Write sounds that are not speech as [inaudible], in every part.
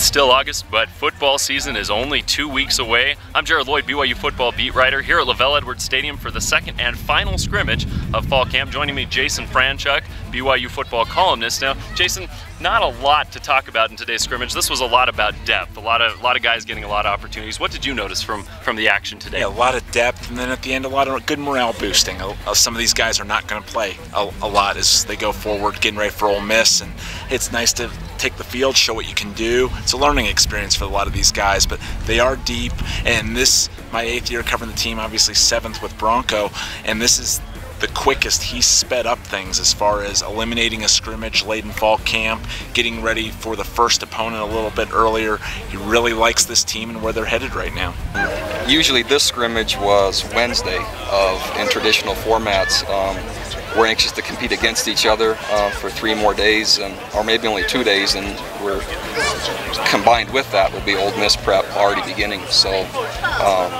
It's still August, but football season is only two weeks away. I'm Jared Lloyd, BYU football beat writer here at LaVell Edwards Stadium for the second and final scrimmage of fall camp. Joining me, Jason Franchuk, BYU football columnist. Now, Jason, not a lot to talk about in today's scrimmage. This was a lot about depth. A lot of a lot of guys getting a lot of opportunities. What did you notice from from the action today? Yeah, a lot of depth, and then at the end, a lot of good morale boosting. Uh, some of these guys are not going to play a, a lot as they go forward, getting ready for Ole Miss, and it's nice to take the field, show what you can do. It's a learning experience for a lot of these guys, but they are deep. And this, my eighth year covering the team, obviously seventh with Bronco, and this is the quickest he sped up things as far as eliminating a scrimmage late in fall camp, getting ready for the first opponent a little bit earlier. He really likes this team and where they're headed right now. Usually this scrimmage was Wednesday of in traditional formats. Um, we're anxious to compete against each other uh, for three more days, and or maybe only two days, and we're combined with that will be Ole Miss prep already beginning. So um,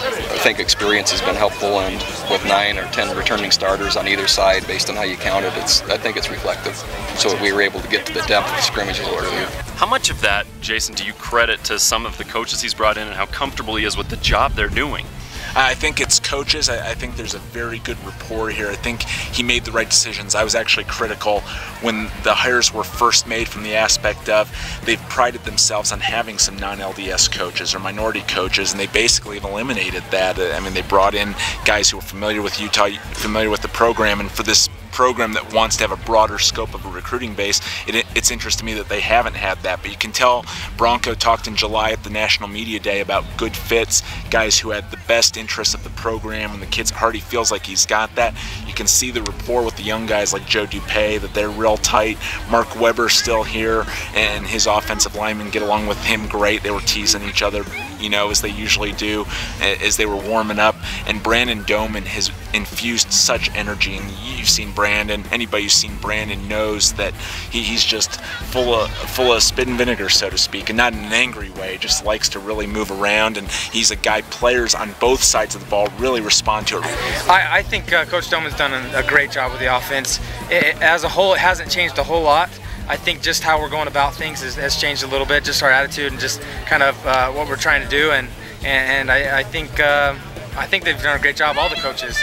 I think experience has been helpful, and with nine or ten returning starters on either side, based on how you count it, it's I think it's reflective. So we were able to get to the depth of the scrimmages earlier. How much of that, Jason, do you credit to some of the coaches he's brought in and how comfortable he is with the job they're doing? I think it's coaches. I, I, think there's a very good rapport here. I think he made the right decisions. I was actually critical when the hires were first made from the aspect of they've prided themselves on having some non-LDS coaches or minority coaches, and they basically have eliminated that. I mean, they brought in guys who are familiar with Utah, familiar with the program, and for this program that wants to have a broader scope of a recruiting base, it, it's interesting to me that they haven't had that. But you can tell Bronco talked in July at the National Media Day about good fits, guys who had the best interests of the program, and the kids Hardy feels like he's got that. You can see the rapport with the young guys like Joe DuPaix, that they're real tight. Mark Weber's still here, and his offensive linemen get along with him great. They were teasing each other, you know, as they usually do, as they were warming up. And Brandon Doman has infused such energy, and you've seen Brandon. Anybody who's seen Brandon knows that he, he's just full of full of spit and vinegar, so to speak, and not in an angry way. Just likes to really move around, and he's a guy players on both sides of the ball really respond to it. I, I think uh, Coach Doman's done a, great job with the offense. It, as a whole, it hasn't changed a whole lot. I think just how we're going about things has, changed a little bit, just our attitude and just kind of uh, what we're trying to do. And and, and I, I think. Uh, I think they've done a great job, all the coaches.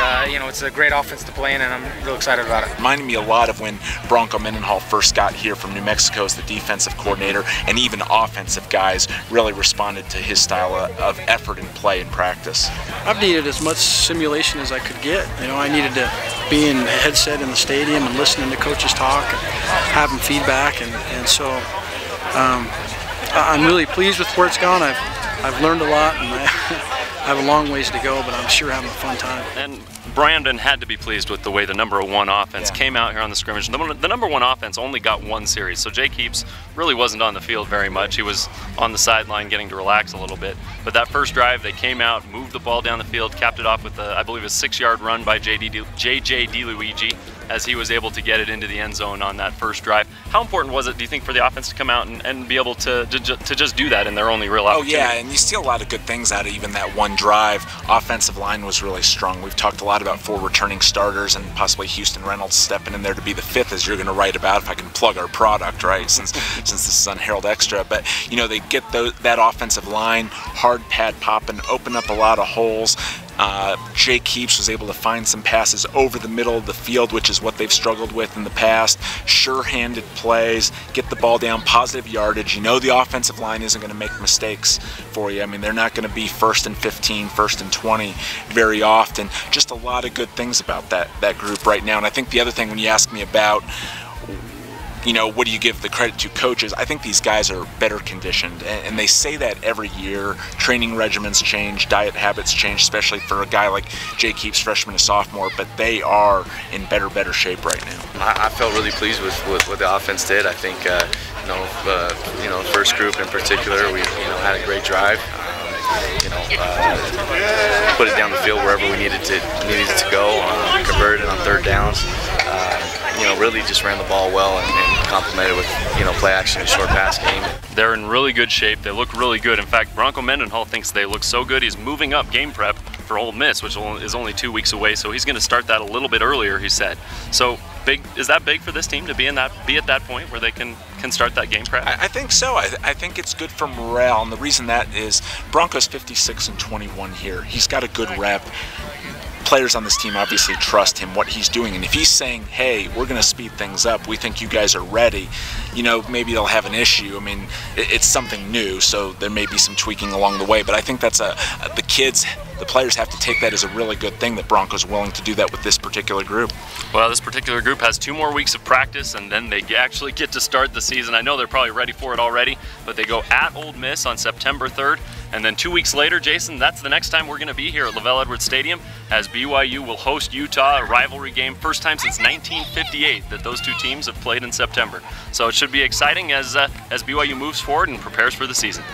And, uh, you know, it's a great offense to play in, and I'm real excited about it. Reminded me a lot of when Bronco Mendenhall first got here from New Mexico as the defensive coordinator, and even offensive guys really responded to his style of effort and play and practice. I've needed as much simulation as I could get. You know, I needed to be in a headset in the stadium and listening to coaches talk and having feedback, and, and so um, I'm really pleased with where it's gone. I've, I've learned a lot, and I, [laughs] I have a long ways to go, but I'm sure having a fun time. And Brandon had to be pleased with the way the number one offense yeah. came out here on the scrimmage. The, the, number one offense only got one series, so Jake Heaps really wasn't on the field very much. He was on the sideline getting to relax a little bit. But that first drive, they came out, moved the ball down the field, capped it off with, a, I believe, a six-yard run by JD, JJ DiLuigi as he was able to get it into the end zone on that first drive. How important was it, do you think, for the offense to come out and, and be able to, to, to just do that in their only real opportunity? Oh, yeah, and you see a lot of good things out of even that one drive. Offensive line was really strong. We've talked a lot about four returning starters and possibly Houston Reynolds stepping in there to be the fifth, as you're going to write about if I can plug our product, right, [laughs] since, since this is on Herald Extra. But, you know, they get those, that offensive line, hard pad popping, open up a lot of holes. Uh, Jake Heaps was able to find some passes over the middle of the field, which is what they've struggled with in the past. Sure-handed plays, get the ball down, positive yardage. You know the offensive line isn't going to make mistakes for you. I mean, they're not going to be first and 15, first and 20 very often. Just a lot of good things about that that group right now. And I think the other thing when you ask me about you know, what do you give the credit to coaches? I think these guys are better conditioned, and, they say that every year. Training regimens change, diet habits change, especially for a guy like Jake Heaps, freshman and sophomore, but they are in better, better shape right now. I, I felt really pleased with, with, what the offense did. I think, uh, you know, uh, you know, first group in particular, we you know had a great drive. You know, uh, put it down the field wherever we needed to needed to go, converted on third downs. Uh, you know, really just ran the ball well and, and complemented with, you know, play action and short pass game. They're in really good shape. They look really good. In fact, Bronco Mendenhall thinks they look so good. He's moving up game prep for Ole Miss, which is only two weeks away, so he's going to start that a little bit earlier, he said. So big is that big for this team to be in that be at that point where they can can start that game prep? I, I think so. I, I, think it's good for morale, and the reason that is Broncos 56 and 21 here. He's got a good rep. Players on this team obviously trust him, what he's doing, and if he's saying, "Hey, we're going to speed things up. We think you guys are ready," you know, maybe they'll have an issue. I mean, it's something new, so there may be some tweaking along the way. But I think that's a the kids the players have to take that as a really good thing that Broncos willing to do that with this particular group. Well, this particular group has two more weeks of practice, and then they actually get to start the season. I know they're probably ready for it already, but they go at Ole Miss on September 3rd, and then two weeks later, Jason, that's the next time we're going to be here at LaVell Edwards Stadium as BYU will host Utah, a rivalry game, first time since 1958 that those two teams have played in September. So it should be exciting as uh, as BYU moves forward and prepares for the season.